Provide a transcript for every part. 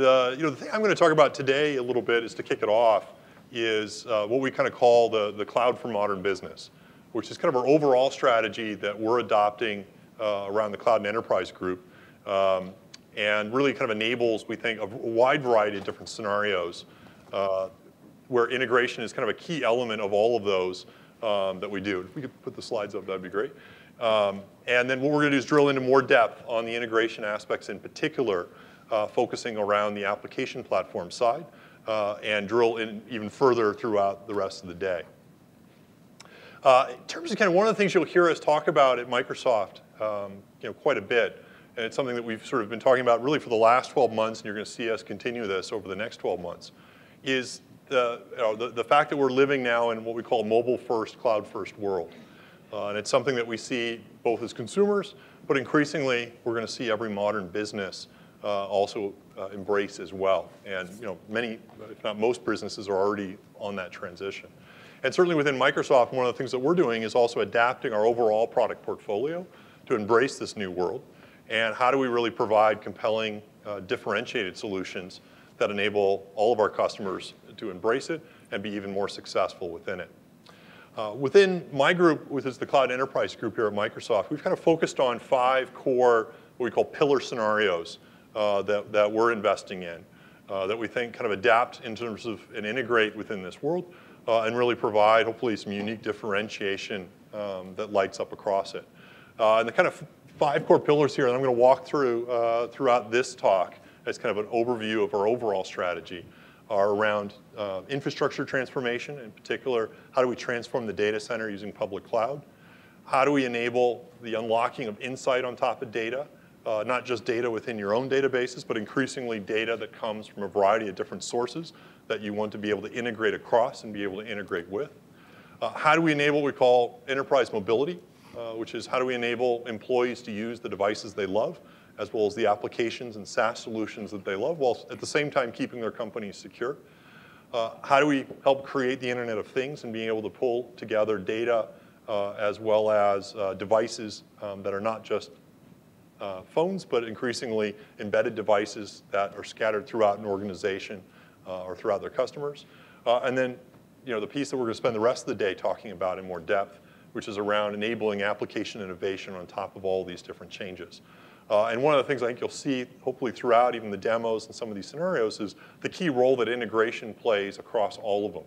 The, you know, the thing I'm going to talk about today a little bit is to kick it off is uh, what we kind of call the, the cloud for modern business, which is kind of our overall strategy that we're adopting uh, around the cloud and enterprise group. Um, and really kind of enables, we think, a wide variety of different scenarios uh, where integration is kind of a key element of all of those um, that we do. If we could put the slides up, that'd be great. Um, and then what we're going to do is drill into more depth on the integration aspects in particular, uh, focusing around the application platform side, uh, and drill in even further throughout the rest of the day. Uh, in terms of kind of one of the things you'll hear us talk about at Microsoft, um, you know, quite a bit, and it's something that we've sort of been talking about really for the last 12 months, and you're going to see us continue this over the next 12 months, is the, you know, the, the fact that we're living now in what we call mobile-first, cloud-first world. Uh, and it's something that we see both as consumers, but increasingly we're going to see every modern business uh, also uh, embrace as well. And you know, many, if not most businesses are already on that transition. And certainly within Microsoft, one of the things that we're doing is also adapting our overall product portfolio to embrace this new world. And how do we really provide compelling, uh, differentiated solutions that enable all of our customers to embrace it and be even more successful within it. Uh, within my group, which is the Cloud Enterprise group here at Microsoft, we've kind of focused on five core, what we call pillar scenarios uh, that, that we're investing in, uh, that we think kind of adapt in terms of and integrate within this world, uh, and really provide hopefully some unique differentiation um, that lights up across it. Uh, and the kind of five core pillars here that I'm going to walk through uh, throughout this talk as kind of an overview of our overall strategy are around uh, infrastructure transformation, in particular, how do we transform the data center using public cloud? How do we enable the unlocking of insight on top of data? Uh, not just data within your own databases, but increasingly data that comes from a variety of different sources that you want to be able to integrate across and be able to integrate with. Uh, how do we enable what we call enterprise mobility, uh, which is how do we enable employees to use the devices they love as well as the applications and SaaS solutions that they love, while at the same time keeping their companies secure. Uh, how do we help create the Internet of Things and being able to pull together data uh, as well as uh, devices um, that are not just uh, phones, but increasingly embedded devices that are scattered throughout an organization uh, or throughout their customers. Uh, and then, you know, the piece that we're going to spend the rest of the day talking about in more depth, which is around enabling application innovation on top of all these different changes. Uh, and one of the things I think you'll see, hopefully throughout even the demos and some of these scenarios, is the key role that integration plays across all of them.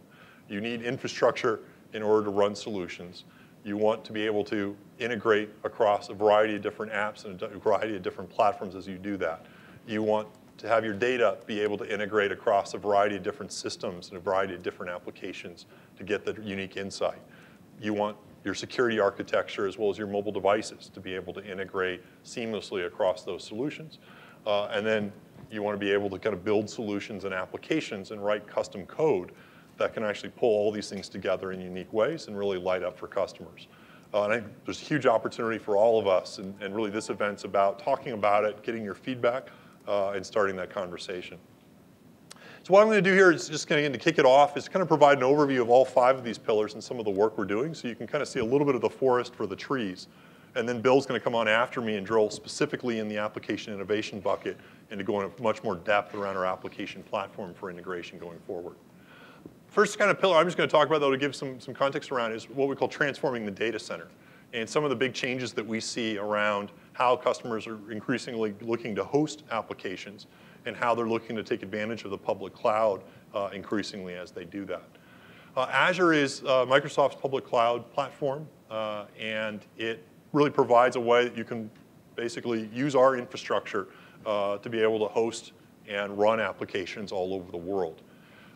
You need infrastructure in order to run solutions. You want to be able to integrate across a variety of different apps and a variety of different platforms as you do that. You want to have your data be able to integrate across a variety of different systems and a variety of different applications to get the unique insight. You want your security architecture as well as your mobile devices to be able to integrate seamlessly across those solutions. Uh, and then you want to be able to kind of build solutions and applications and write custom code that can actually pull all these things together in unique ways and really light up for customers. Uh, and I think there's a huge opportunity for all of us, and, and really this event's about talking about it, getting your feedback, uh, and starting that conversation. So what I'm going to do here is just going to kick it off is kind of provide an overview of all five of these pillars and some of the work we're doing so you can kind of see a little bit of the forest for the trees. And then Bill's going to come on after me and drill specifically in the application innovation bucket and to go into much more depth around our application platform for integration going forward. First kind of pillar I'm just going to talk about, though, to give some, some context around is what we call transforming the data center. And some of the big changes that we see around how customers are increasingly looking to host applications and how they're looking to take advantage of the public cloud uh, increasingly as they do that. Uh, Azure is uh, Microsoft's public cloud platform, uh, and it really provides a way that you can basically use our infrastructure uh, to be able to host and run applications all over the world.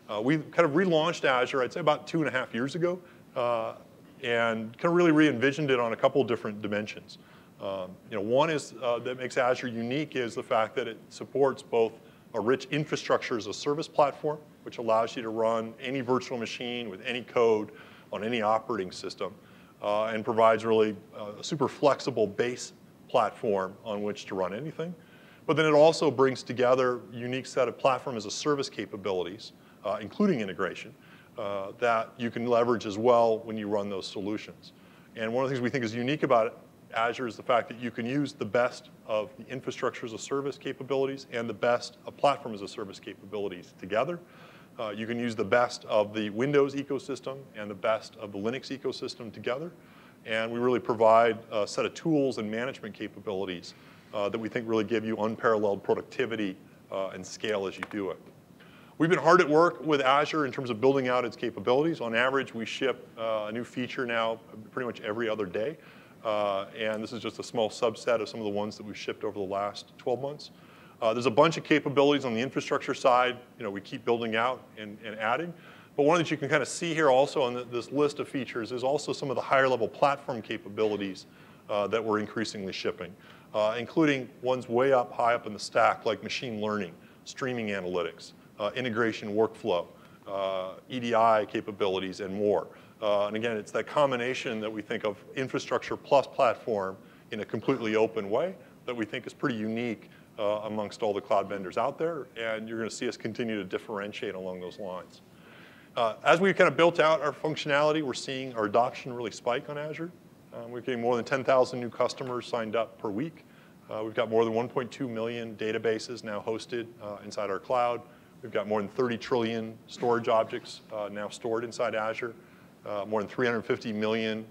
Uh, we kind of relaunched Azure, I'd say about two and a half years ago, and kind of really re-envisioned it on a couple different dimensions. Um, you know, one is uh, that makes Azure unique is the fact that it supports both a rich infrastructure as a service platform, which allows you to run any virtual machine with any code on any operating system, uh, and provides really uh, a super flexible base platform on which to run anything. But then it also brings together unique set of platform as a service capabilities, uh, including integration, uh, that you can leverage as well when you run those solutions. And one of the things we think is unique about Azure is the fact that you can use the best of the infrastructure as a service capabilities and the best of platform as a service capabilities together. Uh, you can use the best of the Windows ecosystem and the best of the Linux ecosystem together. And we really provide a set of tools and management capabilities uh, that we think really give you unparalleled productivity uh, and scale as you do it. We've been hard at work with Azure in terms of building out its capabilities. On average, we ship uh, a new feature now pretty much every other day. Uh, and this is just a small subset of some of the ones that we've shipped over the last 12 months. Uh, there's a bunch of capabilities on the infrastructure side. You know, we keep building out and, and adding. But one that you can kind of see here also on the, this list of features is also some of the higher level platform capabilities uh, that we're increasingly shipping, uh, including ones way up high up in the stack like machine learning, streaming analytics, integration workflow, uh, EDI capabilities, and more. Uh, and again, it's that combination that we think of infrastructure plus platform in a completely open way that we think is pretty unique uh, amongst all the cloud vendors out there, and you're going to see us continue to differentiate along those lines. Uh, as we've kind of built out our functionality, we're seeing our adoption really spike on Azure. Um, we're getting more than 10,000 new customers signed up per week. Uh, we've got more than 1.2 million databases now hosted uh, inside our cloud. We've got more than 30 trillion storage objects uh, now stored inside Azure. Uh, more than 350 million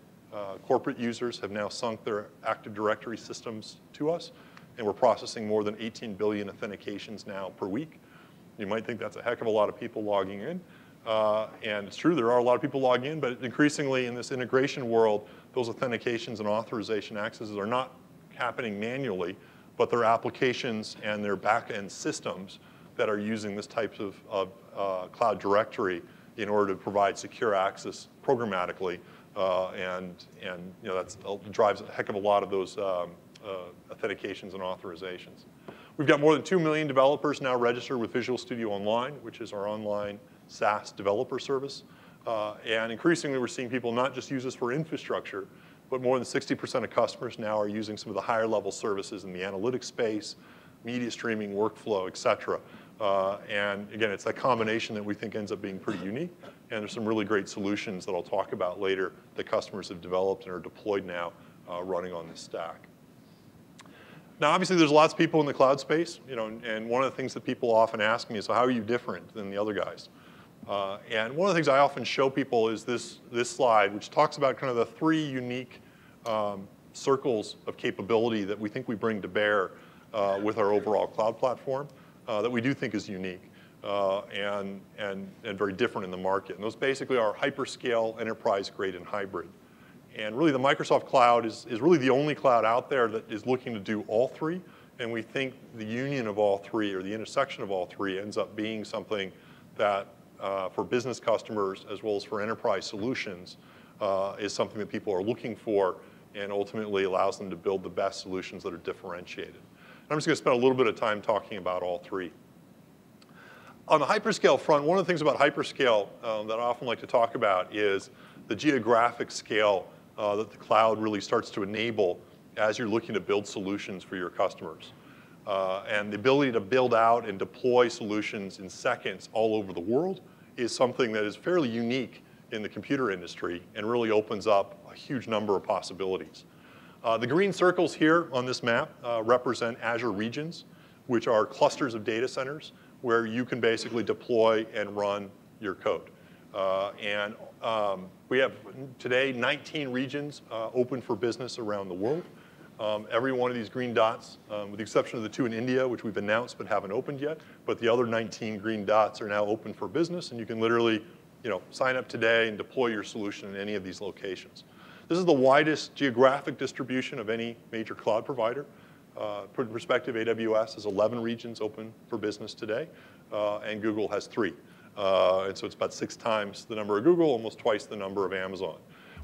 corporate users have now sunk their Active Directory systems to us and we're processing more than 18 billion authentications now per week. You might think that's a heck of a lot of people logging in. Uh, and it's true, there are a lot of people logging in, but increasingly in this integration world, those authentications and authorization accesses are not happening manually, but they're applications and their back-end systems that are using this type of, of uh, cloud directory in order to provide secure access programmatically. Uh, and, and you know, that uh, drives a heck of a lot of those um, uh, authentications and authorizations. We've got more than 2 million developers now registered with Visual Studio Online, which is our online SaaS developer service. Uh, and increasingly, we're seeing people not just use this for infrastructure, but more than 60% of customers now are using some of the higher level services in the analytics space, media streaming, workflow, et cetera. Uh, and again, it's that combination that we think ends up being pretty unique. And there's some really great solutions that I'll talk about later that customers have developed and are deployed now uh, running on this stack. Now, obviously, there's lots of people in the cloud space, you know, and one of the things that people often ask me is, so how are you different than the other guys? Uh, and one of the things I often show people is this, this slide, which talks about kind of the three unique um, circles of capability that we think we bring to bear uh, with our overall cloud platform uh, that we do think is unique uh, and, and, and very different in the market. And those basically are hyperscale, enterprise grade, and hybrid. And really the Microsoft Cloud is, is really the only cloud out there that is looking to do all three. And we think the union of all three or the intersection of all three ends up being something that uh, for business customers as well as for enterprise solutions uh, is something that people are looking for and ultimately allows them to build the best solutions that are differentiated. I'm just going to spend a little bit of time talking about all three. On the hyperscale front, one of the things about hyperscale um, that I often like to talk about is the geographic scale uh, that the cloud really starts to enable as you're looking to build solutions for your customers. Uh, and the ability to build out and deploy solutions in seconds all over the world is something that is fairly unique in the computer industry and really opens up a huge number of possibilities. Uh, the green circles here on this map uh, represent Azure regions, which are clusters of data centers where you can basically deploy and run your code. Uh, and um, we have today 19 regions uh, open for business around the world. Um, every one of these green dots, um, with the exception of the two in India, which we've announced but haven't opened yet, but the other 19 green dots are now open for business, and you can literally you know, sign up today and deploy your solution in any of these locations. This is the widest geographic distribution of any major cloud provider. Uh, perspective, AWS has 11 regions open for business today, uh, and Google has three. Uh, and so it's about six times the number of Google, almost twice the number of Amazon.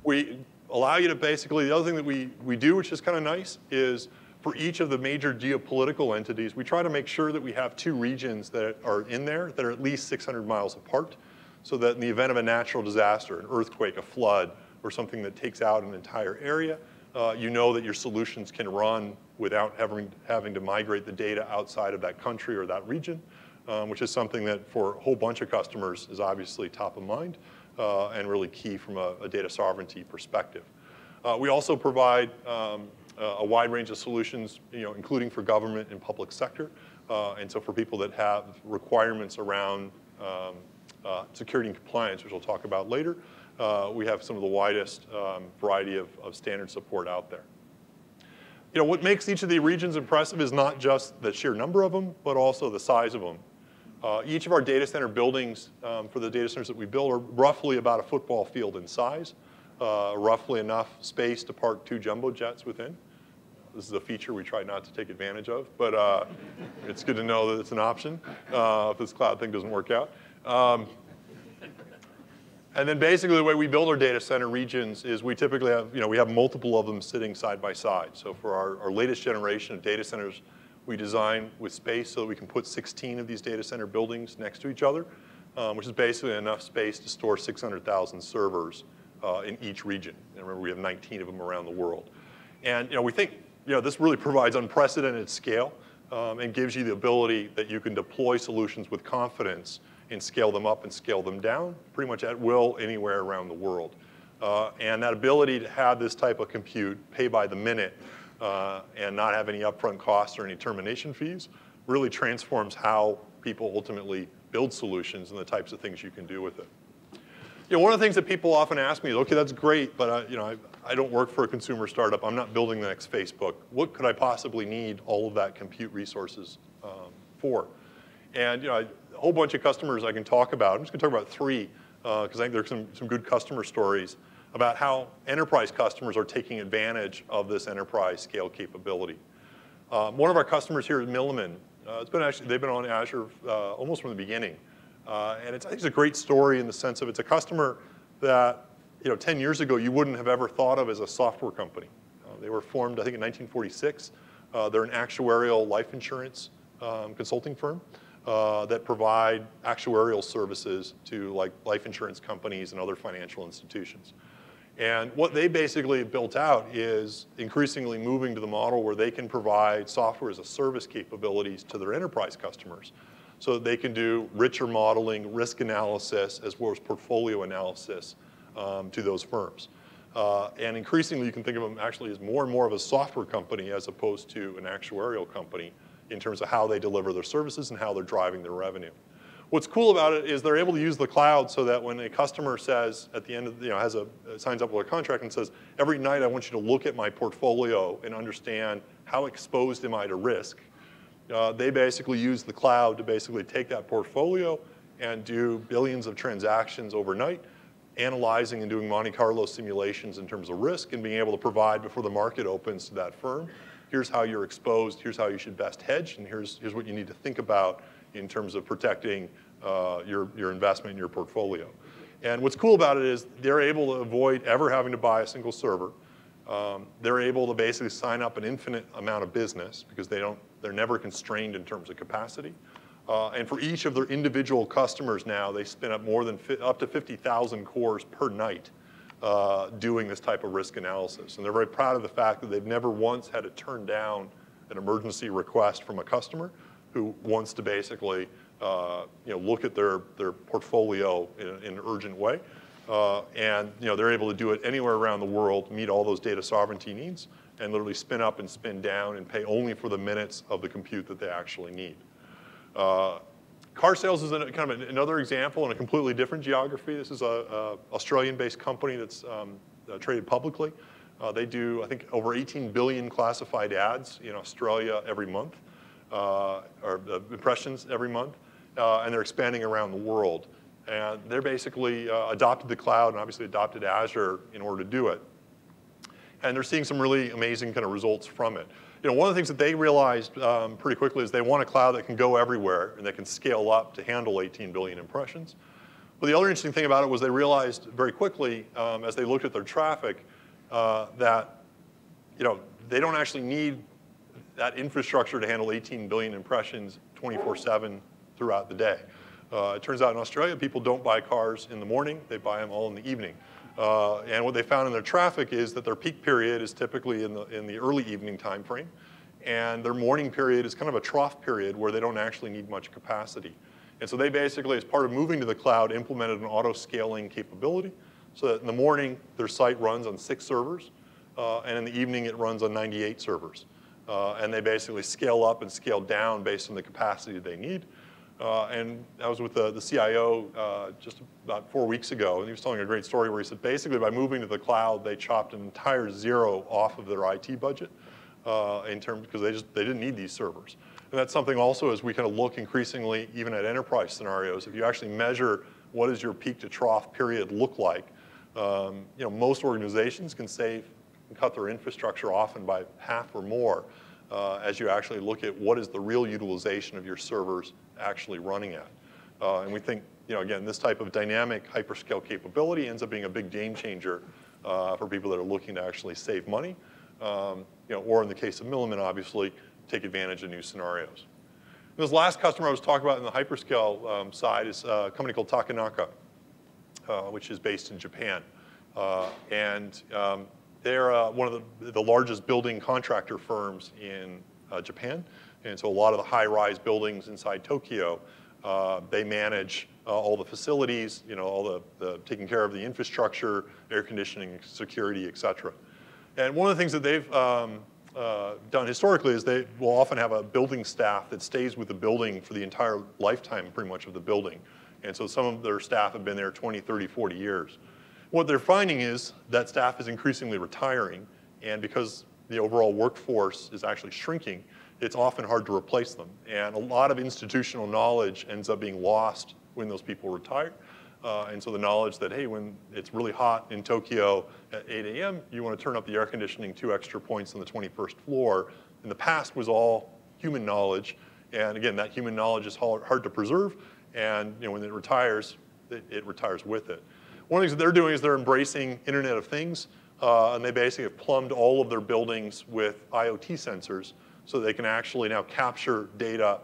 We allow you to basically, the other thing that we, we do, which is kind of nice, is for each of the major geopolitical entities, we try to make sure that we have two regions that are in there that are at least 600 miles apart, so that in the event of a natural disaster, an earthquake, a flood, or something that takes out an entire area, uh, you know that your solutions can run without having, having to migrate the data outside of that country or that region um, which is something that for a whole bunch of customers is obviously top of mind uh, and really key from a, a data sovereignty perspective. Uh, we also provide um, uh, a wide range of solutions, you know, including for government and public sector. Uh, and so for people that have requirements around um, uh, security and compliance, which we'll talk about later, uh, we have some of the widest um, variety of, of standard support out there. You know, what makes each of the regions impressive is not just the sheer number of them, but also the size of them. Uh, each of our data center buildings um, for the data centers that we build are roughly about a football field in size, uh, roughly enough space to park two jumbo jets within. This is a feature we try not to take advantage of, but uh, it's good to know that it's an option uh, if this cloud thing doesn't work out. Um, and then basically the way we build our data center regions is we typically have, you know, we have multiple of them sitting side by side. So for our, our latest generation of data centers, we design with space so that we can put 16 of these data center buildings next to each other, um, which is basically enough space to store 600,000 servers uh, in each region. And remember, we have 19 of them around the world. And you know, we think you know, this really provides unprecedented scale um, and gives you the ability that you can deploy solutions with confidence and scale them up and scale them down pretty much at will anywhere around the world. Uh, and that ability to have this type of compute, pay by the minute, uh, and not have any upfront costs or any termination fees, really transforms how people ultimately build solutions and the types of things you can do with it. You know, one of the things that people often ask me is, okay, that's great, but uh, you know, I, I don't work for a consumer startup. I'm not building the next Facebook. What could I possibly need all of that compute resources um, for? And you know, I, whole bunch of customers I can talk about. I'm just going to talk about three because uh, I think there's some, some good customer stories about how enterprise customers are taking advantage of this enterprise scale capability. Um, one of our customers here is Milliman. Uh, it's been actually, they've been on Azure uh, almost from the beginning. Uh, and it's, I think it's a great story in the sense of it's a customer that you know, 10 years ago you wouldn't have ever thought of as a software company. Uh, they were formed, I think, in 1946. Uh, they're an actuarial life insurance um, consulting firm uh, that provide actuarial services to like life insurance companies and other financial institutions. And what they basically built out is increasingly moving to the model where they can provide software as a service capabilities to their enterprise customers so that they can do richer modeling, risk analysis, as well as portfolio analysis um, to those firms. Uh, and increasingly, you can think of them actually as more and more of a software company as opposed to an actuarial company in terms of how they deliver their services and how they're driving their revenue. What's cool about it is they're able to use the cloud so that when a customer says at the end of, you know, has a, signs up with a contract and says, every night I want you to look at my portfolio and understand how exposed am I to risk, uh, they basically use the cloud to basically take that portfolio and do billions of transactions overnight, analyzing and doing Monte Carlo simulations in terms of risk and being able to provide before the market opens to that firm here's how you're exposed, here's how you should best hedge, and here's, here's what you need to think about in terms of protecting uh, your, your investment in your portfolio. And what's cool about it is they're able to avoid ever having to buy a single server. Um, they're able to basically sign up an infinite amount of business because they don't, they're never constrained in terms of capacity. Uh, and for each of their individual customers now, they spin up more than up to 50,000 cores per night uh, doing this type of risk analysis. And they're very proud of the fact that they've never once had to turn down an emergency request from a customer who wants to basically uh, you know, look at their, their portfolio in, in an urgent way. Uh, and you know, they're able to do it anywhere around the world, meet all those data sovereignty needs, and literally spin up and spin down and pay only for the minutes of the compute that they actually need. Carsales is kind of another example in a completely different geography. This is a, a Australian-based company that's um, uh, traded publicly. Uh, they do, I think, over 18 billion classified ads in Australia every month, uh, or uh, impressions every month, uh, and they're expanding around the world. And they're basically uh, adopted the cloud and obviously adopted Azure in order to do it. And they're seeing some really amazing kind of results from it you know, one of the things that they realized um, pretty quickly is they want a cloud that can go everywhere and that can scale up to handle 18 billion impressions. But the other interesting thing about it was they realized very quickly um, as they looked at their traffic uh, that you know, they don't actually need that infrastructure to handle 18 billion impressions 24-7 throughout the day. Uh, it turns out in Australia, people don't buy cars in the morning, they buy them all in the evening. Uh, and what they found in their traffic is that their peak period is typically in the, in the early evening time frame. And their morning period is kind of a trough period where they don't actually need much capacity. And so they basically, as part of moving to the cloud, implemented an auto-scaling capability so that in the morning, their site runs on six servers. uh, and in the evening it runs on 98 servers. Uh, and they basically scale up and scale down based on the capacity they need. Uh, and I was with the, the CIO uh, just about four weeks ago, and he was telling a great story where he said basically by moving to the cloud, they chopped an entire zero off of their IT budget uh, in terms because they just they didn't need these servers. And that's something also as we kind of look increasingly even at enterprise scenarios. If you actually measure what does your peak to trough period look like, um, you know most organizations can save and cut their infrastructure often by half or more uh, as you actually look at what is the real utilization of your servers actually running at. Uh, and we think, you know, again, this type of dynamic hyperscale capability ends up being a big game changer uh, for people that are looking to actually save money, um, you know, or in the case of Milliman, obviously, take advantage of new scenarios. And this last customer I was talking about in the hyperscale um, side is a company called Takenaka, uh, which is based in Japan. Uh, and um, they're uh, one of the, the largest building contractor firms in uh, Japan. And so a lot of the high-rise buildings inside Tokyo, uh, they manage uh, all the facilities, you know, all the, the, taking care of the infrastructure, air conditioning, security, et cetera. And one of the things that they've um, uh, done historically is they will often have a building staff that stays with the building for the entire lifetime, pretty much, of the building. And so some of their staff have been there 20, 30, 40 years. What they're finding is that staff is increasingly retiring, and because the overall workforce is actually shrinking, it's often hard to replace them. And a lot of institutional knowledge ends up being lost when those people retire. Uh, and so the knowledge that, hey, when it's really hot in Tokyo at 8 a.m., you want to turn up the air conditioning two extra points on the 21st floor. In the past was all human knowledge. And again, that human knowledge is hard, to preserve. And you know, when it retires, it, it, retires with it. One of the things that they're doing is they're embracing Internet of Things. Uh, and they basically have plumbed all of their buildings with IoT sensors so they can actually now capture data.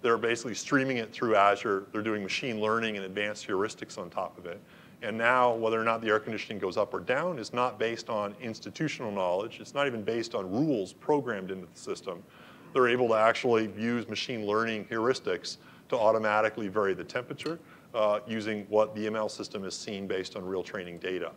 They're basically streaming it through Azure. They're doing machine learning and advanced heuristics on top of it. And now, whether or not the air conditioning goes up or down is not based on institutional knowledge. It's not even based on rules programmed into the system. They're able to actually use machine learning heuristics to automatically vary the temperature uh, using what the ML system has seen based on real training data.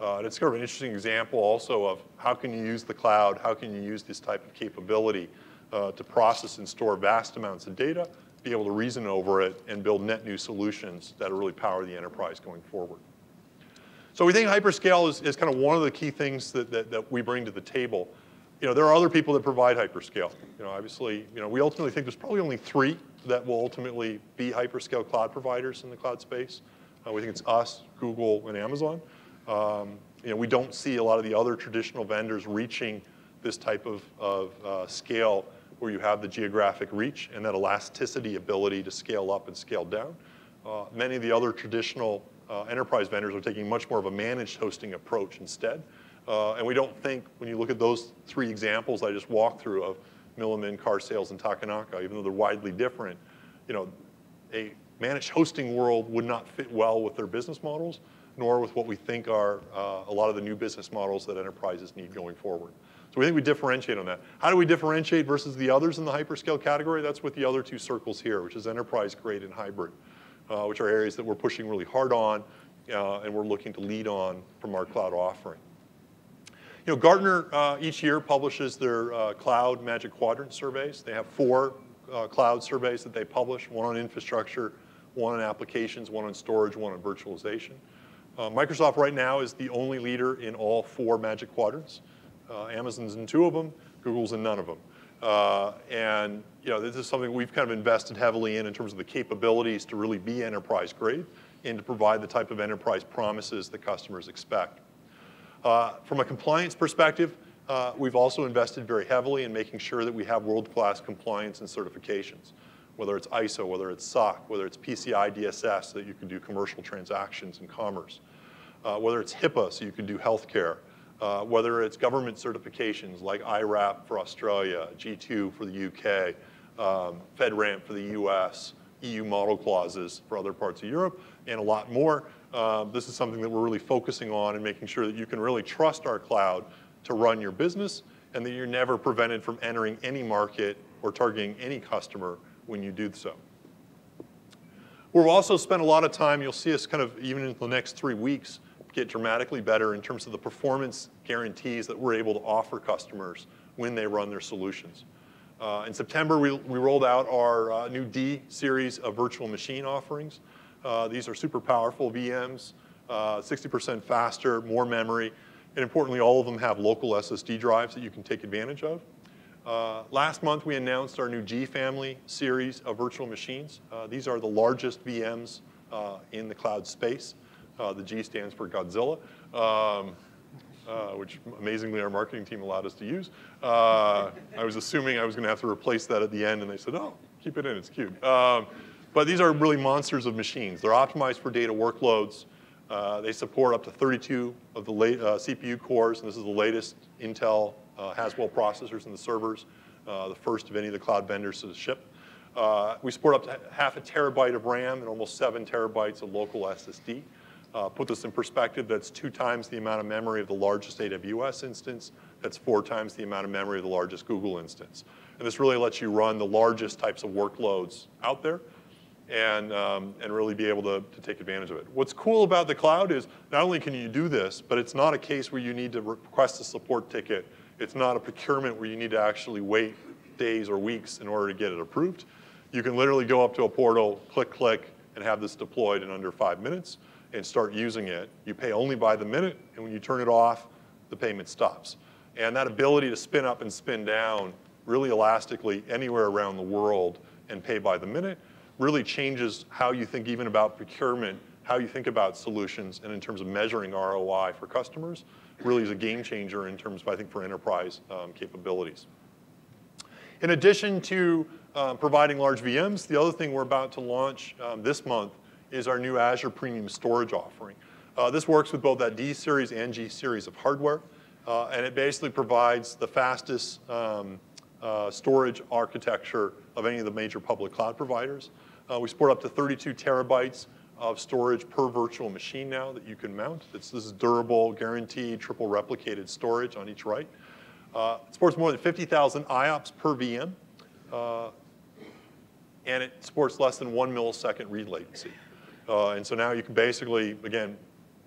Uh, and it's kind of an interesting example also of how can you use the cloud, how can you use this type of capability uh, to process and store vast amounts of data, be able to reason over it, and build net new solutions that really power the enterprise going forward. So we think hyperscale is, is kind of one of the key things that, that, that we bring to the table. You know, there are other people that provide hyperscale. You know, obviously, you know, we ultimately think there's probably only three that will ultimately be hyperscale cloud providers in the cloud space. Uh, we think it's us, Google, and Amazon. Um, you know, we don't see a lot of the other traditional vendors reaching this type of, of uh, scale where you have the geographic reach and that elasticity ability to scale up and scale down. Uh, many of the other traditional uh, enterprise vendors are taking much more of a managed hosting approach instead. Uh, and we don't think, when you look at those three examples I just walked through of Milliman, Carsales, and Takenaka, even though they're widely different, you know, a managed hosting world would not fit well with their business models nor with what we think are uh, a lot of the new business models that enterprises need going forward. So we think we differentiate on that. How do we differentiate versus the others in the hyperscale category? That's with the other two circles here, which is enterprise grade and hybrid, uh, which are areas that we're pushing really hard on uh, and we're looking to lead on from our cloud offering. You know, Gartner uh, each year publishes their uh, cloud magic quadrant surveys. They have four uh, cloud surveys that they publish, one on infrastructure, one on applications, one on storage, one on virtualization. Uh, Microsoft right now is the only leader in all four Magic Quadrants. Uh, Amazon's in two of them, Google's in none of them. Uh, and you know, this is something we've kind of invested heavily in in terms of the capabilities to really be enterprise grade and to provide the type of enterprise promises that customers expect. Uh, from a compliance perspective, uh, we've also invested very heavily in making sure that we have world-class compliance and certifications whether it's ISO, whether it's SOC, whether it's PCI DSS so that you can do commercial transactions and commerce, uh, whether it's HIPAA so you can do healthcare, uh, whether it's government certifications like IRAP for Australia, G2 for the UK, um, FedRAMP for the US, EU model clauses for other parts of Europe, and a lot more. Uh, this is something that we're really focusing on and making sure that you can really trust our cloud to run your business and that you're never prevented from entering any market or targeting any customer when you do so. We'll also spend a lot of time, you'll see us kind of even in the next three weeks, get dramatically better in terms of the performance guarantees that we're able to offer customers when they run their solutions. Uh, in September, we, we rolled out our uh, new D series of virtual machine offerings. Uh, these are super powerful VMs, 60% uh, faster, more memory, and importantly, all of them have local SSD drives that you can take advantage of. Uh, last month, we announced our new G family series of virtual machines. Uh, these are the largest VMs in the cloud space. The G stands for Godzilla. Um, uh, which amazingly our marketing team allowed us to use. Uh, I was assuming I was going to have to replace that at the end, and they said, oh, keep it in, it's cute. Um, but these are really monsters of machines. They're optimized for data workloads. Uh, they support up to 32 of the late, uh, CPU cores, and this is the latest Intel uh, Haswell processors in the servers, uh, the first of any of the cloud vendors to ship. we support up to half a terabyte of RAM and almost seven terabytes of local SSD. Uh, put this in perspective, that's two times the amount of memory of the largest AWS instance. That's four times the amount of memory of the largest Google instance. And this really lets you run the largest types of workloads out there and, um, and really be able to, to take advantage of it. What's cool about the cloud is not only can you do this, but it's not a case where you need to request a support ticket. It's not a procurement where you need to actually wait days or weeks in order to get it approved. You can literally go up to a portal, click, click, and have this deployed in under five minutes and start using it. You pay only by the minute, and when you turn it off, the payment stops. And that ability to spin up and spin down really elastically anywhere around the world and pay by the minute really changes how you think even about procurement, how you think about solutions, and in terms of measuring ROI for customers, really is a game changer in terms of, I think, for enterprise um, capabilities. In addition to um, providing large VMs, the other thing we're about to launch um, this month is our new Azure Premium Storage offering. Uh, this works with both that D series and G series of hardware, uh, and it basically provides the fastest um, uh, storage architecture of any of the major public cloud providers. Uh, we support up to 32 terabytes of storage per virtual machine now that you can mount. It's, this is durable, guaranteed, triple replicated storage on each write. Uh, it supports more than 50,000 IOPS per VM, uh, and it supports less than one millisecond read latency. Uh, and so now you can basically, again,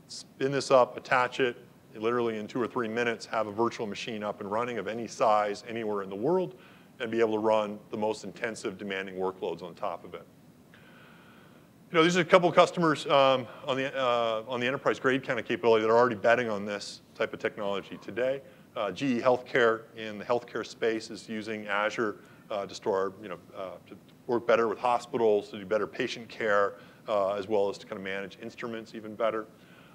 spin this up, attach it, literally in two or three minutes, have a virtual machine up and running of any size anywhere in the world, and be able to run the most intensive, demanding workloads on top of it. You know, these are a couple of customers um, on, the, uh, on the enterprise grade kind of capability that are already betting on this type of technology today. Uh, GE Healthcare in the healthcare space is using Azure uh, to store, you know, uh, to work better with hospitals, to do better patient care, uh, as well as to kind of manage instruments even better.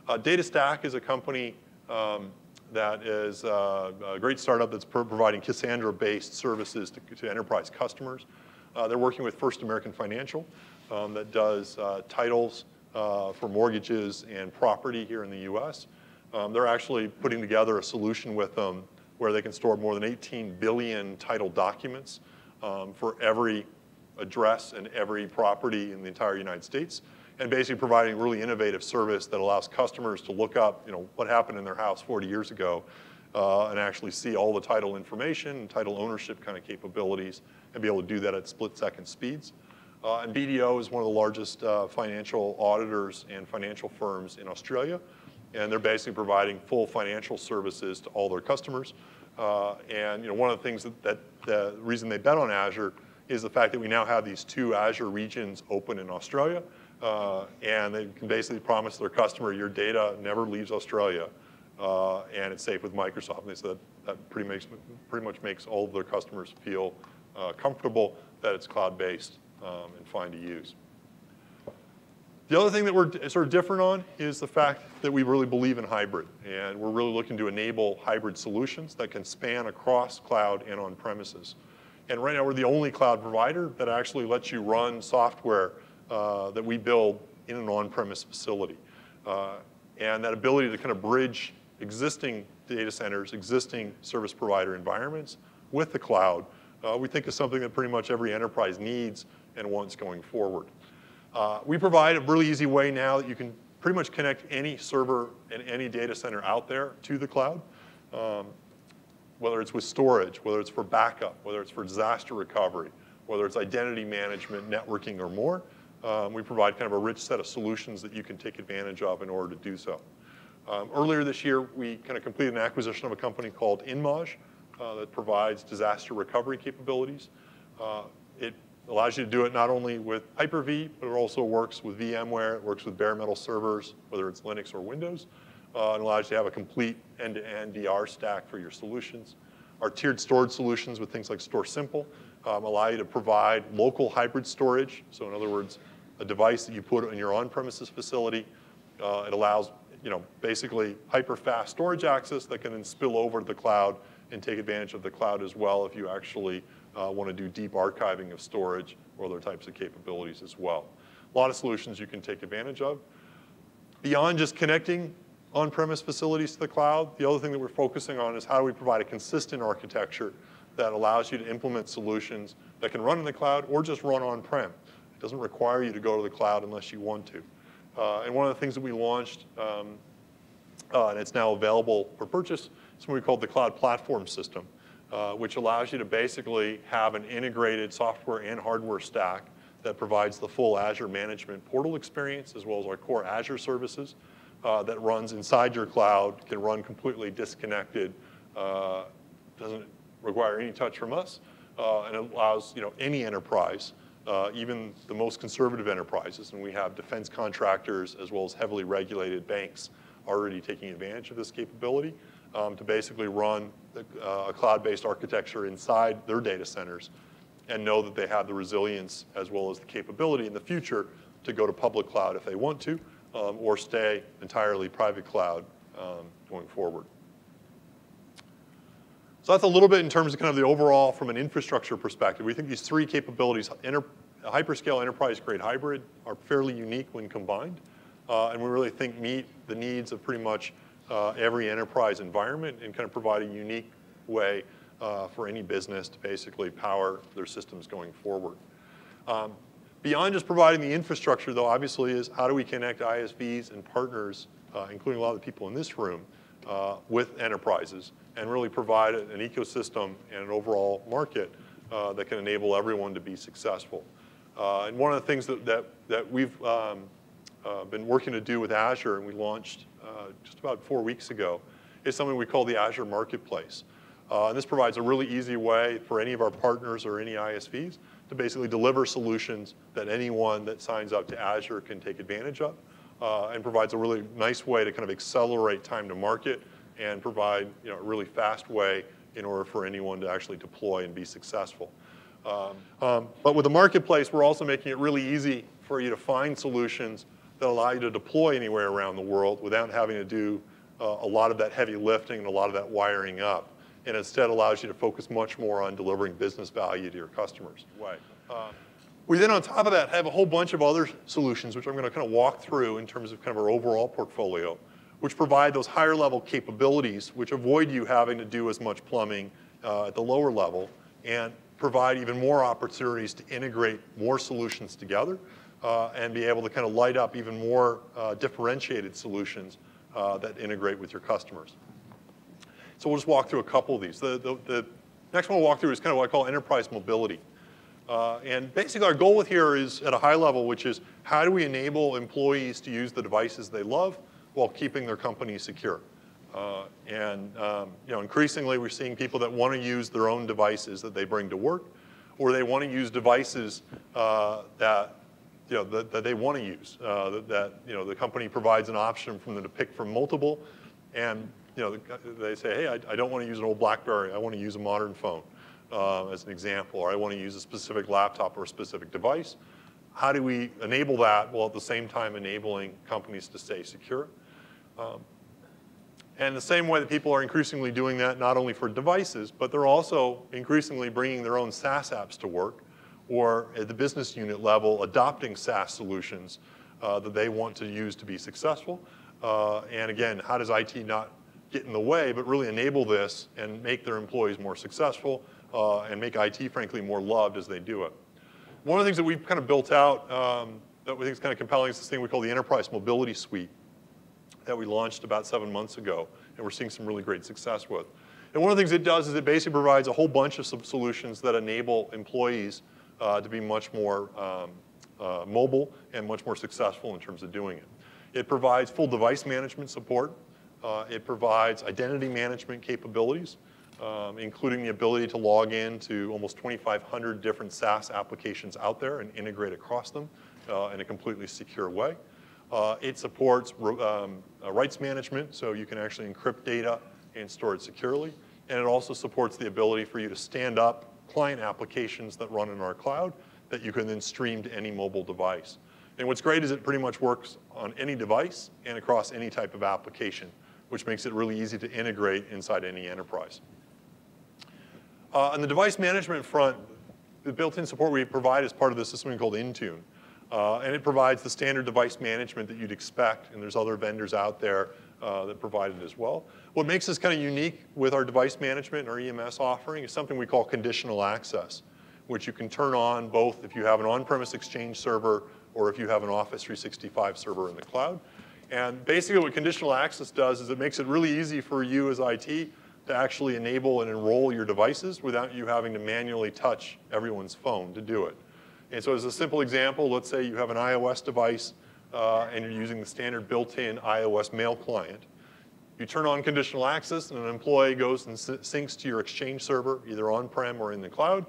Uh, DataStax is a company um, that is uh, a great startup that's pro providing Cassandra-based services to, to, enterprise customers. Uh, they're working with First American Financial um, that does uh, titles uh, for mortgages and property here in the US. Um, they're actually putting together a solution with them where they can store more than 18 billion title documents um, for every address and every property in the entire United States, and basically providing really innovative service that allows customers to look up, you know, what happened in their house 40 years ago, uh, and actually see all the title information and title ownership kind of capabilities, and be able to do that at split-second speeds. Uh, and BDO is one of the largest uh, financial auditors and financial firms in Australia, and they're basically providing full financial services to all their customers. Uh, and you know, one of the things that, that the reason they bet on Azure is the fact that we now have these two Azure regions open in Australia, uh, and they can basically promise their customer your data never leaves Australia, uh, and it's safe with Microsoft. And they said that pretty, makes, pretty much makes all of their customers feel uh, comfortable that it's cloud-based um, and fine to use. The other thing that we're sort of different on is the fact that we really believe in hybrid, and we're really looking to enable hybrid solutions that can span across cloud and on premises. And right now we're the only cloud provider that actually lets you run software uh, that we build in an on-premise facility. Uh, and that ability to kind of bridge existing data centers, existing service provider environments with the cloud, uh, we think is something that pretty much every enterprise needs and wants going forward. Uh, we provide a really easy way now that you can pretty much connect any server and any data center out there to the cloud. Um, whether it's with storage, whether it's for backup, whether it's for disaster recovery, whether it's identity management, networking, or more. Um, we provide kind of a rich set of solutions that you can take advantage of in order to do so. Um, earlier this year, we kind of completed an acquisition of a company called InMage uh, that provides disaster recovery capabilities. Uh, it allows you to do it not only with Hyper-V, but it also works with VMware, it works with bare metal servers, whether it's Linux or Windows, uh, and allows you to have a complete end-to-end DR stack for your solutions. Our tiered storage solutions with things like StorSimple um, allow you to provide local hybrid storage. So in other words, a device that you put in your on-premises facility. Uh, it allows, you know, basically hyper-fast storage access that can then spill over to the cloud and take advantage of the cloud as well if you actually uh, want to do deep archiving of storage or other types of capabilities as well. A lot of solutions you can take advantage of. Beyond just connecting on-premise facilities to the cloud, the other thing that we're focusing on is how do we provide a consistent architecture that allows you to implement solutions that can run in the cloud or just run on-prem. It doesn't require you to go to the cloud unless you want to. Uh, and one of the things that we launched, um, uh, and it's now available for purchase, is what we call the Cloud Platform System, uh, which allows you to basically have an integrated software and hardware stack that provides the full Azure Management Portal experience, as well as our core Azure services uh, that runs inside your cloud, can run completely disconnected, uh, doesn't require any touch from us, uh, and it allows you know, any enterprise uh, even the most conservative enterprises, and we have defense contractors as well as heavily regulated banks already taking advantage of this capability um, to basically run the, uh, a cloud-based architecture inside their data centers and know that they have the resilience as well as the capability in the future to go to public cloud if they want to, um, or stay entirely private cloud um, going forward. So that's a little bit in terms of kind of the overall from an infrastructure perspective. We think these three capabilities, enter, hyperscale enterprise grade hybrid, are fairly unique when combined. Uh, and we really think meet the needs of pretty much uh, every enterprise environment and kind of provide a unique way uh, for any business to basically power their systems going forward. Um, beyond just providing the infrastructure, though, obviously, is how do we connect ISVs and partners, uh, including a lot of the people in this room, uh, with enterprises and really provide an ecosystem and an overall market uh, that can enable everyone to be successful. Uh, and one of the things that, that, that we've um, uh, been working to do with Azure, and we launched uh, just about four weeks ago, is something we call the Azure Marketplace. And this provides a really easy way for any of our partners or any ISVs to basically deliver solutions that anyone that signs up to Azure can take advantage of uh, and provides a really nice way to kind of accelerate time to market and provide you know, a really fast way in order for anyone to actually deploy and be successful. Um, um, but with the marketplace, we're also making it really easy for you to find solutions that allow you to deploy anywhere around the world without having to do uh, a lot of that heavy lifting and a lot of that wiring up. And instead allows you to focus much more on delivering business value to your customers. Right. Uh, we then, on top of that, have a whole bunch of other solutions, which I'm going to kind of walk through in terms of kind of our overall portfolio, which provide those higher level capabilities, which avoid you having to do as much plumbing uh, at the lower level, and provide even more opportunities to integrate more solutions together uh, and be able to kind of light up even more uh, differentiated solutions uh, that integrate with your customers. So we'll just walk through a couple of these. The, the, the next one we'll walk through is kind of what I call enterprise mobility. Uh, and basically our goal with here is at a high level, which is how do we enable employees to use the devices they love while keeping their company secure? Uh, and um, you know, increasingly we're seeing people that want to use their own devices that they bring to work, or they want to use devices uh, that you know, that, that they want to use. Uh, that, that, you know, the company provides an option for them to pick from multiple, and you know, they say, hey, I, I don't want to use an old BlackBerry. I want to use a modern phone uh, as an example, or I want to use a specific laptop or a specific device. How do we enable that while at the same time enabling companies to stay secure? Um, and the same way that people are increasingly doing that not only for devices, but they're also increasingly bringing their own SaaS apps to work, or at the business unit level, adopting SaaS solutions uh, that they want to use to be successful. Uh, and again, how does IT not get in the way, but really enable this and make their employees more successful uh, and make IT, frankly, more loved as they do it. One of the things that we've kind of built out um, that we think is kind of compelling is this thing we call the Enterprise Mobility Suite that we launched about seven months ago, and we're seeing some really great success with. And one of the things it does is it basically provides a whole bunch of solutions that enable employees uh, to be much more um, uh, mobile and much more successful in terms of doing it. It provides full device management support, Uh, it provides identity management capabilities, um, including the ability to log in to almost 2,500 different SaaS applications out there and integrate across them uh, in a completely secure way. Uh, it supports um, uh, rights management, so you can actually encrypt data and store it securely. And it also supports the ability for you to stand up client applications that run in our cloud that you can then stream to any mobile device. And what's great is it pretty much works on any device and across any type of application, which makes it really easy to integrate inside any enterprise. Uh, on the device management front, the built-in support we provide is part of this is something called Intune. Uh, and it provides the standard device management that you'd expect, and there's other vendors out there uh, that provide it as well. What makes us kind of unique with our device management and our EMS offering is something we call conditional access, which you can turn on both if you have an on-premise Exchange server or if you have an Office 365 server in the cloud. And basically what conditional access does is it makes it really easy for you as IT to actually enable and enroll your devices without you having to manually touch everyone's phone to do it. And so as a simple example, let's say you have an iOS device uh, and you're using the standard built-in iOS mail client. You turn on conditional access and an employee goes and syncs to your Exchange server, either on-prem or in the cloud.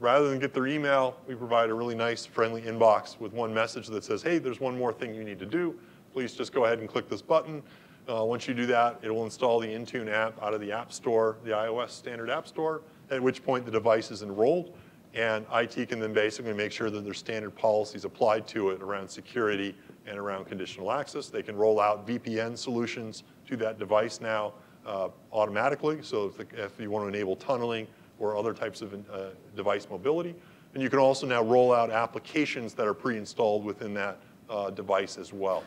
Rather than get their email, we provide a really nice, friendly inbox with one message that says, hey, there's one more thing you need to do. Please just go ahead and click this button. Uh, once you do that, it will install the Intune app out of the App Store, the iOS standard App Store, at which point the device is enrolled. And IT can then basically make sure that there's standard policies applied to it around security and around conditional access. They can roll out VPN solutions to that device now uh, automatically. So if, the, if, you want to enable tunneling or other types of uh, device mobility. And you can also now roll out applications that are pre-installed within that uh, device as well.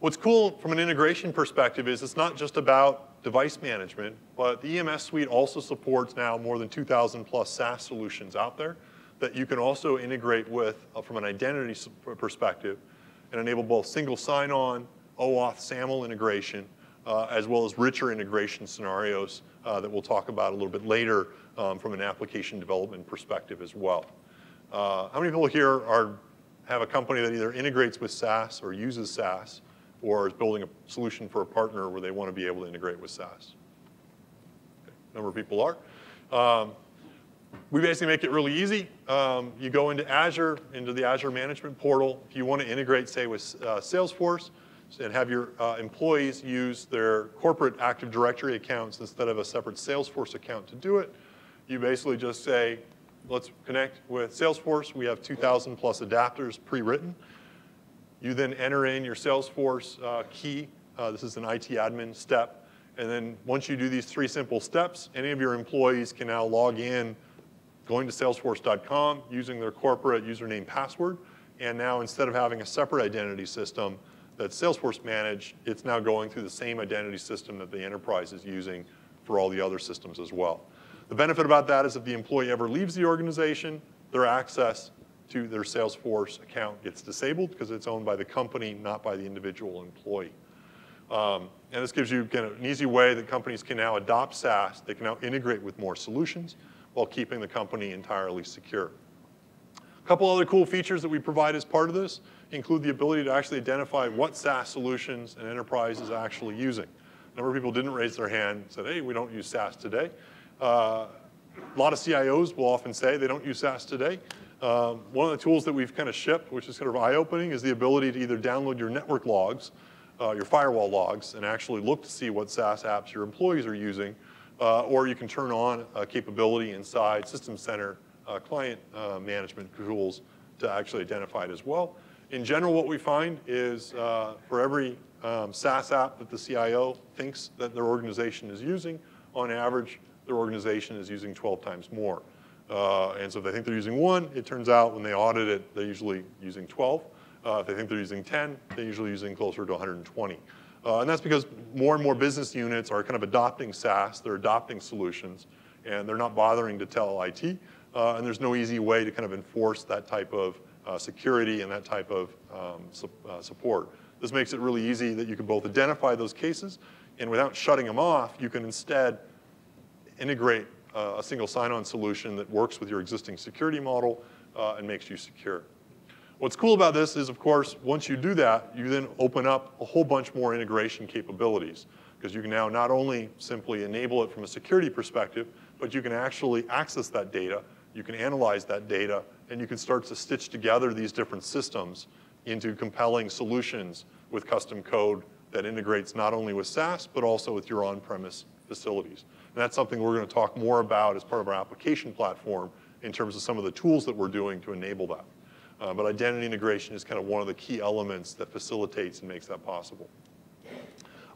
What's cool from an integration perspective is it's not just about device management, but the EMS suite also supports now more than 2,000 plus SaaS solutions out there that you can also integrate with uh, from an identity perspective and enable both single sign-on, OAuth SAML integration, uh, as well as richer integration scenarios uh, that we'll talk about a little bit later um, from an application development perspective as well. Uh, how many people here are, have a company that either integrates with SaaS or uses SaaS? Or is building a solution for a partner where they want to be able to integrate with SaaS. Okay. number of people are. Um, we basically make it really easy. Um, you go into Azure, into the Azure Management Portal. If you want to integrate, say, with uh, Salesforce and have your uh, employees use their corporate Active Directory accounts instead of a separate Salesforce account to do it, you basically just say, let's connect with Salesforce. We have 2,000 plus adapters pre-written. You then enter in your Salesforce uh, key. Uh, this is an IT admin step. And then once you do these three simple steps, any of your employees can now log in going to salesforce.com using their corporate username password. And now instead of having a separate identity system that Salesforce managed, it's now going through the same identity system that the enterprise is using for all the other systems as well. The benefit about that is if the employee ever leaves the organization, their access to their Salesforce account gets disabled because it's owned by the company, not by the individual employee. Um, and this gives you kind of an easy way that companies can now adopt SaaS. They can now integrate with more solutions while keeping the company entirely secure. A couple other cool features that we provide as part of this include the ability to actually identify what SaaS solutions an enterprise is actually using. A number of people didn't raise their hand and said, hey, we don't use SaaS today. Uh, a lot of CIOs will often say they don't use SaaS today. Um, one of the tools that we've kind of shipped, which is kind of eye-opening, is the ability to either download your network logs, uh, your firewall logs, and actually look to see what SaaS apps your employees are using, uh, or you can turn on a capability inside System Center uh, client uh, management tools to actually identify it as well. In general, what we find is uh, for every um, SaaS app that the CIO thinks that their organization is using, on average, their organization is using 12 times more. Uh, and so if they think they're using one, it turns out when they audit it, they're usually using 12. Uh, if they think they're using 10, they're usually using closer to 120. Uh, and that's because more and more business units are kind of adopting SaaS, they're adopting solutions, and they're not bothering to tell IT. Uh, and there's no easy way to kind of enforce that type of uh, security and that type of um, su uh, support. This makes it really easy that you can both identify those cases, and without shutting them off, you can instead integrate uh, a single sign-on solution that works with your existing security model uh, and makes you secure. What's cool about this is, of course, once you do that, you then open up a whole bunch more integration capabilities because you can now not only simply enable it from a security perspective, but you can actually access that data, you can analyze that data, and you can start to stitch together these different systems into compelling solutions with custom code that integrates not only with SaaS, but also with your on-premise facilities. And that's something we're going to talk more about as part of our application platform in terms of some of the tools that we're doing to enable that. Uh, but identity integration is kind of one of the key elements that facilitates and makes that possible.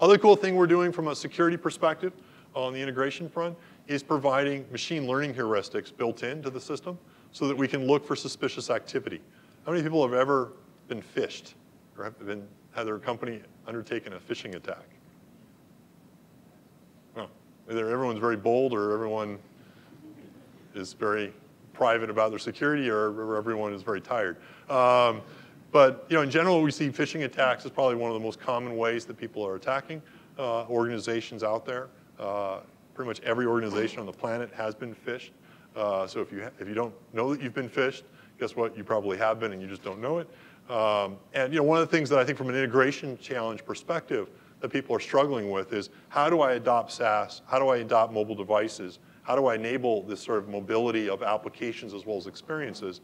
Other cool thing we're doing from a security perspective on the integration front is providing machine learning heuristics built into the system so that we can look for suspicious activity. How many people have ever been phished or have been, had their company undertaken a phishing attack? Either everyone's very bold or everyone is very private about their security or everyone is very tired. Um, but you know, in general, we see phishing attacks as probably one of the most common ways that people are attacking uh, organizations out there. Uh, pretty much every organization on the planet has been phished. Uh, so if you, if you don't know that you've been phished, guess what? You probably have been and you just don't know it. Um, and you know, one of the things that I think from an integration challenge perspective that people are struggling with is how do I adopt SaaS? How do I adopt mobile devices? How do I enable this sort of mobility of applications as well as experiences,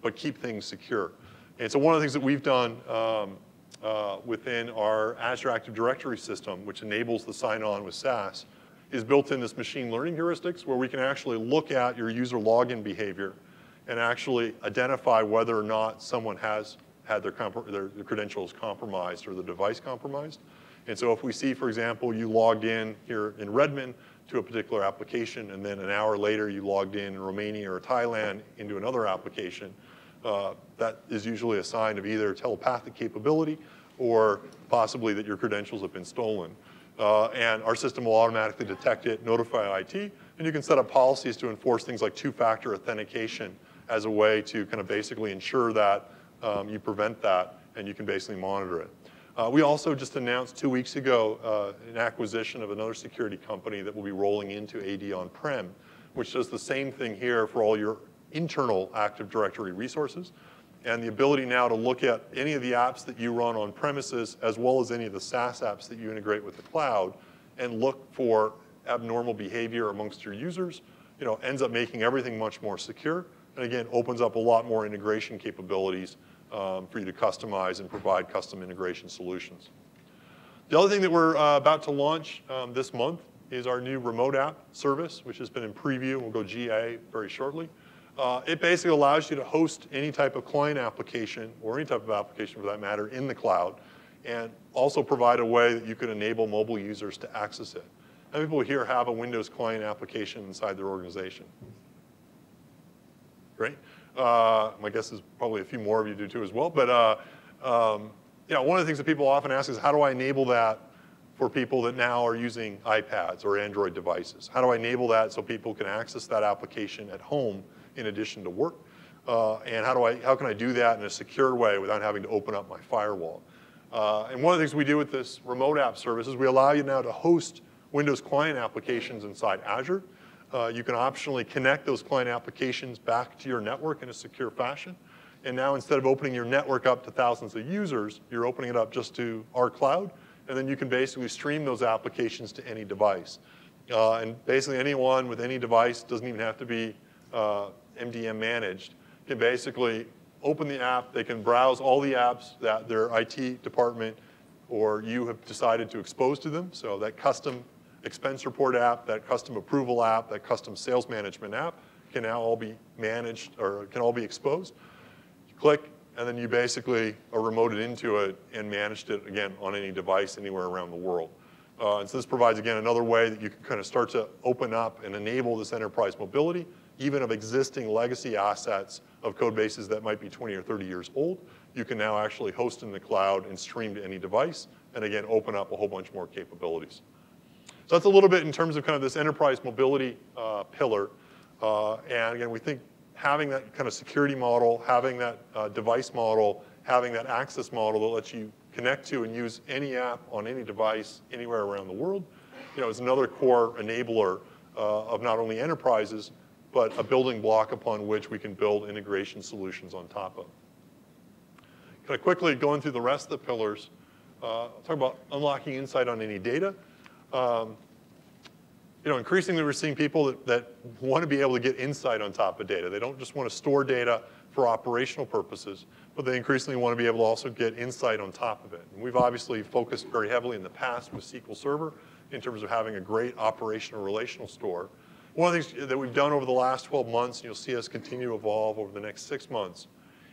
but keep things secure? And so one of the things that we've done um, uh, within our Azure Active Directory system, which enables the sign-on with SaaS, is built in this machine learning heuristics where we can actually look at your user login behavior and actually identify whether or not someone has had their, their, their, credentials compromised or the device compromised. And so if we see, for example, you logged in here in Redmond to a particular application and then an hour later you logged in in Romania or Thailand into another application, uh, that is usually a sign of either telepathic capability or possibly that your credentials have been stolen. Uh, and our system will automatically detect it, notify IT, and you can set up policies to enforce things like two-factor authentication as a way to kind of basically ensure that um, you prevent that and you can basically monitor it. Uh, we also just announced two weeks ago uh, an acquisition of another security company that will be rolling into AD on-prem, which does the same thing here for all your internal Active Directory resources. And the ability now to look at any of the apps that you run on premises as well as any of the SaaS apps that you integrate with the cloud and look for abnormal behavior amongst your users, you know, ends up making everything much more secure. And again opens up a lot more integration capabilities um, for you to customize and provide custom integration solutions. The other thing that we're uh, about to launch um, this month is our new remote app service, which has been in preview and will go GA very shortly. Uh, it basically allows you to host any type of client application or any type of application for that matter in the cloud and also provide a way that you can enable mobile users to access it. How many people here have a Windows client application inside their organization? Great. Uh, my guess is probably a few more of you do too as well. But uh, um, you know, one of the things that people often ask is how do I enable that for people that now are using iPads or Android devices? How do I enable that so people can access that application at home in addition to work? Uh, and how, do I, how can I do that in a secure way without having to open up my firewall? Uh, and one of the things we do with this remote app service is we allow you now to host Windows client applications inside Azure. Uh, you can optionally connect those client applications back to your network in a secure fashion. And now instead of opening your network up to thousands of users, you're opening it up just to our cloud. And then you can basically stream those applications to any device. Uh, and basically anyone with any device doesn't even have to be uh, MDM managed, can basically open the app, they can browse all the apps that their IT department or you have decided to expose to them. So that custom expense report app, that custom approval app, that custom sales management app can now all be managed or can all be exposed. You click, and then you basically are remoted into it and managed it again on any device anywhere around the world. Uh, and so this provides again another way that you can kind of start to open up and enable this enterprise mobility even of existing legacy assets of code bases that might be 20 or 30 years old, you can now actually host in the cloud and stream to any device, and again, open up a whole bunch more capabilities. So that's a little bit in terms of kind of this enterprise mobility uh, pillar. Uh, and again, we think having that kind of security model, having that uh, device model, having that access model that lets you connect to and use any app on any device anywhere around the world, you know, is another core enabler uh, of not only enterprises, but a building block upon which we can build integration solutions on top of. Kind of quickly going through the rest of the pillars, uh, I'll talk about unlocking insight on any data. Um, you know, increasingly we're seeing people that, that want to be able to get insight on top of data. They don't just want to store data for operational purposes, but they increasingly want to be able to also get insight on top of it. And we've obviously focused very heavily in the past with SQL Server in terms of having a great operational relational store. One of the things that we've done over the last 12 months, and you'll see us continue to evolve over the next six months,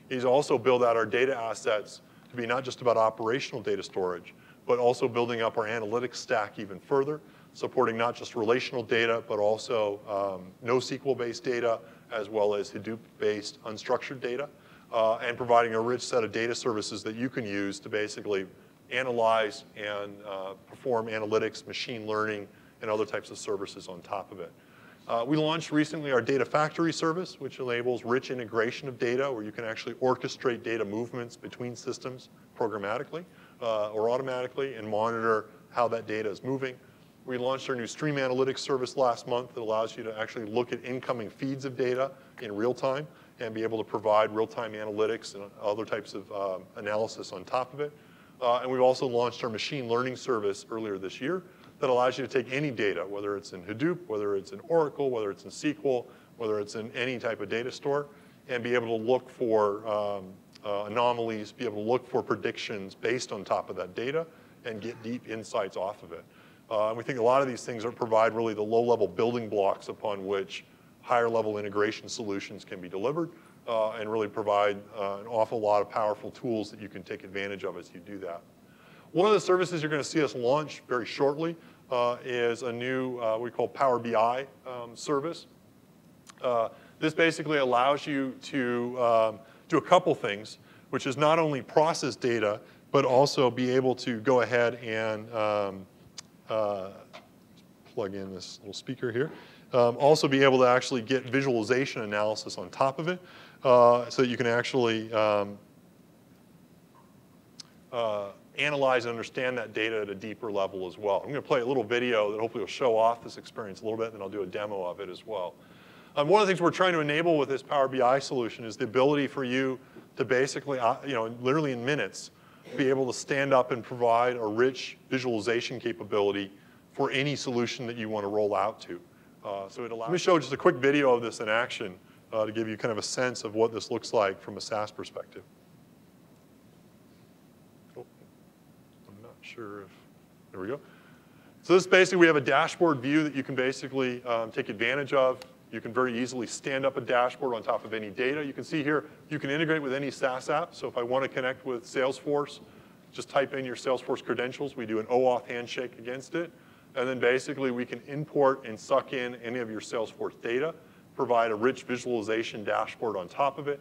is also build out our data assets to be not just about operational data storage, but also building up our analytics stack even further, supporting not just relational data, but also um, NoSQL-based data, as well as Hadoop-based unstructured data, uh, and providing a rich set of data services that you can use to basically analyze and uh, perform analytics, machine learning, and other types of services on top of it. Uh, we launched recently our Data Factory service, which enables rich integration of data where you can actually orchestrate data movements between systems programmatically uh, or automatically and monitor how that data is moving. We launched our new Stream Analytics service last month that allows you to actually look at incoming feeds of data in real time and be able to provide real-time analytics and other types of um, analysis on top of it. Uh, and we've also launched our machine learning service earlier this year that allows you to take any data, whether it's in Hadoop, whether it's in Oracle, whether it's in SQL, whether it's in any type of data store, and be able to look for um, uh, anomalies, be able to look for predictions based on top of that data, and get deep insights off of it. Uh, we think a lot of these things are provide really the low-level building blocks upon which higher-level integration solutions can be delivered uh, and really provide uh, an awful lot of powerful tools that you can take advantage of as you do that. One of the services you're going to see us launch very shortly uh, is a new, uh, we call Power BI um, service. This basically allows you to um, do a couple things, which is not only process data, but also be able to go ahead and um, uh, plug in this little speaker here. Um, also be able to actually get visualization analysis on top of it uh, so that you can actually um, uh, analyze and understand that data at a deeper level as well. I'm going to play a little video that hopefully will show off this experience a little bit, and then I'll do a demo of it as well. Um, one of the things we're trying to enable with this Power BI solution is the ability for you to basically, uh, you know, literally in minutes, be able to stand up and provide a rich visualization capability for any solution that you want to roll out to. Uh, so it allows. Let me show just a quick video of this in action uh, to give you kind of a sense of what this looks like from a SaaS perspective. Oh, I'm not sure if, there we go. So this basically, we have a dashboard view that you can basically um, take advantage of. You can very easily stand up a dashboard on top of any data. You can see here, you can integrate with any SaaS app. So if I want to connect with Salesforce, just type in your Salesforce credentials. We do an OAuth handshake against it. And then basically we can import and suck in any of your Salesforce data, provide a rich visualization dashboard on top of it.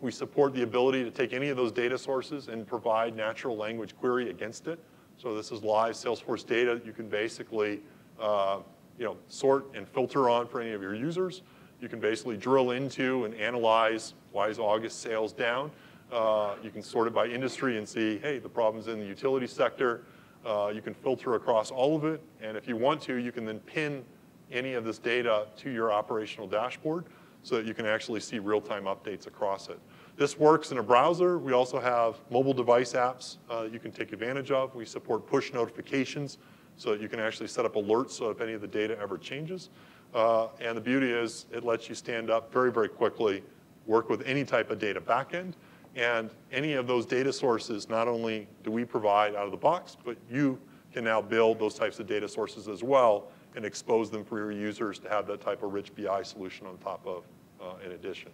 We support the ability to take any of those data sources and provide natural language query against it. So this is live Salesforce data. You can basically uh, you know, sort and filter on for any of your users. You can basically drill into and analyze why is August sales down. Uh, you can sort it by industry and see, hey, the problem's in the utility sector. Uh, you can filter across all of it. And if you want to, you can then pin any of this data to your operational dashboard so that you can actually see real-time updates across it. This works in a browser. We also have mobile device apps uh, you can take advantage of. We support push notifications so that you can actually set up alerts so if any of the data ever changes. Uh, and the beauty is it lets you stand up very, very quickly, work with any type of data backend, and any of those data sources, not only do we provide out of the box, but you can now build those types of data sources as well and expose them for your users to have that type of rich BI solution on top of uh, in addition.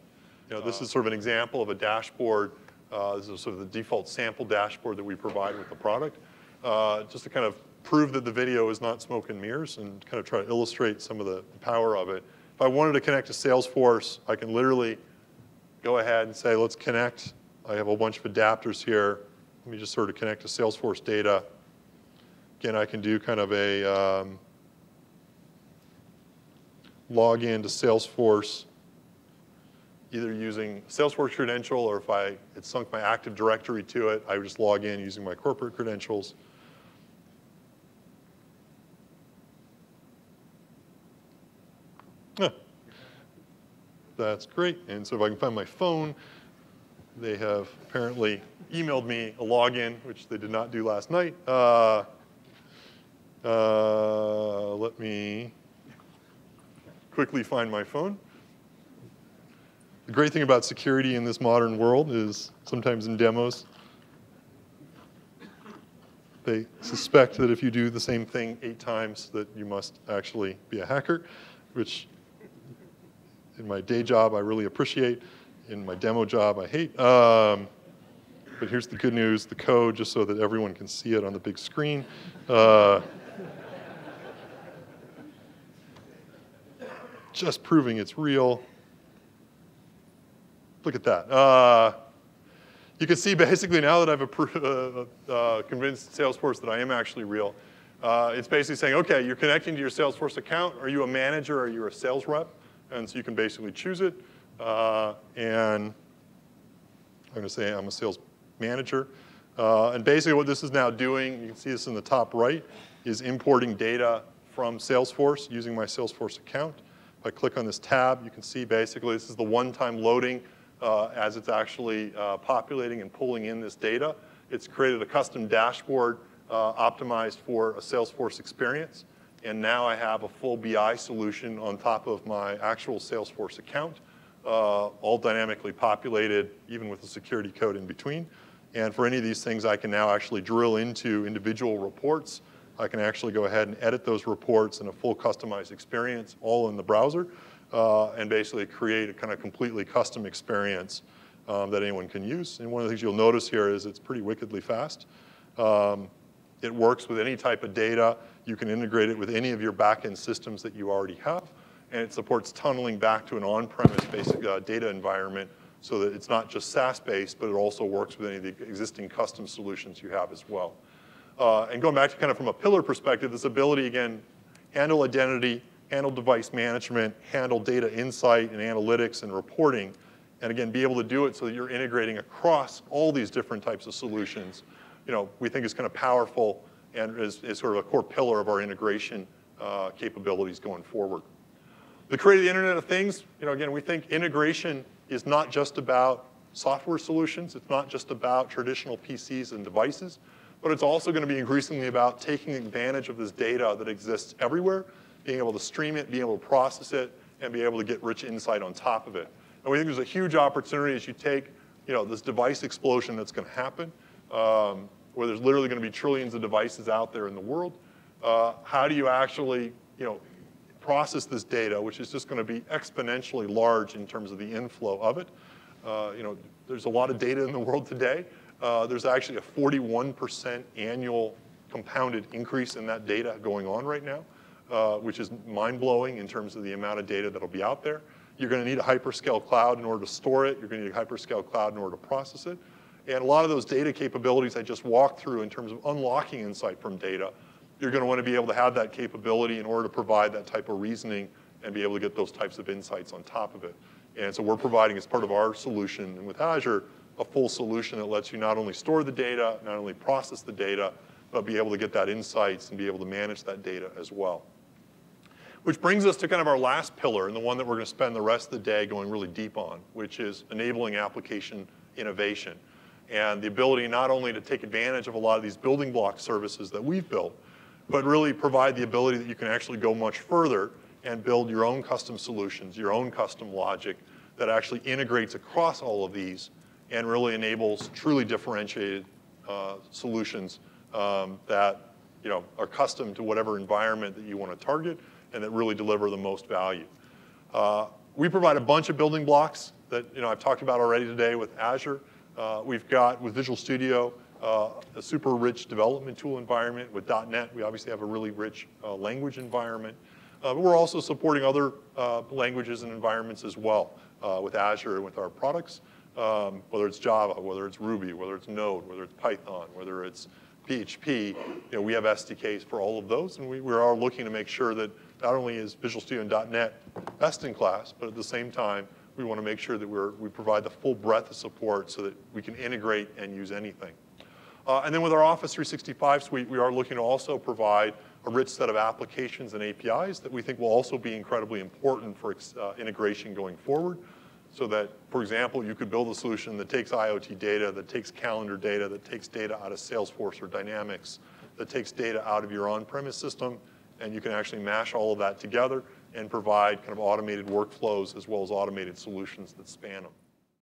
You know, this is sort of an example of a dashboard. Uh, this is sort of the default sample dashboard that we provide with the product, uh, just to kind of prove that the video is not smoke and mirrors and kind of try to illustrate some of the power of it. If I wanted to connect to Salesforce, I can literally go ahead and say, let's connect. I have a bunch of adapters here. Let me just sort of connect to Salesforce data. Again, I can do kind of a um, log in to Salesforce, either using Salesforce credential or if I had sunk my Active Directory to it, I would just log in using my corporate credentials. That's great. And so if I can find my phone, they have apparently emailed me a login, which they did not do last night. Uh, uh, let me quickly find my phone. The great thing about security in this modern world is sometimes in demos, they suspect that if you do the same thing eight times that you must actually be a hacker, which in my day job I really appreciate, in my demo job I hate. Um, but here's the good news, the code, just so that everyone can see it on the big screen. Uh, just proving it's real. Look at that. Uh, you can see basically now that I've uh, uh, convinced Salesforce that I am actually real, uh, it's basically saying, okay, you're connecting to your Salesforce account. Are you a manager are you a sales rep? And so you can basically choose it. Uh, and I'm going to say I'm a sales manager. Uh, and basically what this is now doing, you can see this in the top right, is importing data from Salesforce using my Salesforce account. If I click on this tab, you can see basically this is the one-time loading uh, as it's actually uh, populating and pulling in this data. It's created a custom dashboard uh, optimized for a Salesforce experience. And now I have a full BI solution on top of my actual Salesforce account, uh, all dynamically populated, even with the security code in between. And for any of these things, I can now actually drill into individual reports. I can actually go ahead and edit those reports in a full customized experience, all in the browser, uh, and basically create a kind of completely custom experience um, that anyone can use. And one of the things you'll notice here is it's pretty wickedly fast. Um, it works with any type of data. You can integrate it with any of your backend systems that you already have. And it supports tunneling back to an on-premise basic uh, data environment so that it's not just SaaS-based, but it also works with any of the existing custom solutions you have as well. Uh, and going back to kind of from a pillar perspective, this ability, again, handle identity, handle device management, handle data insight and analytics and reporting, and again, be able to do it so that you're integrating across all these different types of solutions, you know, we think is kind of powerful and is, is sort of a core pillar of our integration uh, capabilities going forward. The create of the Internet of Things, you know, again, we think integration is not just about software solutions. It's not just about traditional PCs and devices, but it's also going to be increasingly about taking advantage of this data that exists everywhere, being able to stream it, being able to process it, and be able to get rich insight on top of it. And we think there's a huge opportunity as you take, you know, this device explosion that's going to happen, um, where there's literally going to be trillions of devices out there in the world. Uh, how do you actually, you know, process this data, which is just going to be exponentially large in terms of the inflow of it. Uh, you know, there's a lot of data in the world today. Uh, there's actually a 41% annual compounded increase in that data going on right now, uh, which is mind-blowing in terms of the amount of data that'll be out there. You're going to need a hyperscale cloud in order to store it. You're going to need a hyperscale cloud in order to process it. And a lot of those data capabilities I just walked through in terms of unlocking insight from data you're going to want to be able to have that capability in order to provide that type of reasoning and be able to get those types of insights on top of it. And so we're providing as part of our solution with Azure, a full solution that lets you not only store the data, not only process the data, but be able to get that insights and be able to manage that data as well. Which brings us to kind of our last pillar and the one that we're going to spend the rest of the day going really deep on, which is enabling application innovation and the ability not only to take advantage of a lot of these building block services that we've built, but really provide the ability that you can actually go much further and build your own custom solutions, your own custom logic that actually integrates across all of these and really enables truly differentiated uh, solutions um, that you know, are custom to whatever environment that you want to target and that really deliver the most value. Uh, we provide a bunch of building blocks that you know, I've talked about already today with Azure. Uh, we've got with Visual Studio, uh, a super rich development tool environment. With .NET, we obviously have a really rich uh, language environment. Uh, but we're also supporting other uh, languages and environments as well uh, with Azure and with our products, um, whether it's Java, whether it's Ruby, whether it's Node, whether it's Python, whether it's PHP. You know, we have SDKs for all of those, and we, we are looking to make sure that not only is Visual Studio and .NET best in class, but at the same time, we want to make sure that we're, we provide the full breadth of support so that we can integrate and use anything. Uh, and then with our Office 365 suite, we are looking to also provide a rich set of applications and APIs that we think will also be incredibly important for uh, integration going forward. So that, for example, you could build a solution that takes IoT data, that takes calendar data, that takes data out of Salesforce or Dynamics, that takes data out of your on-premise system, and you can actually mash all of that together and provide kind of automated workflows as well as automated solutions that span them.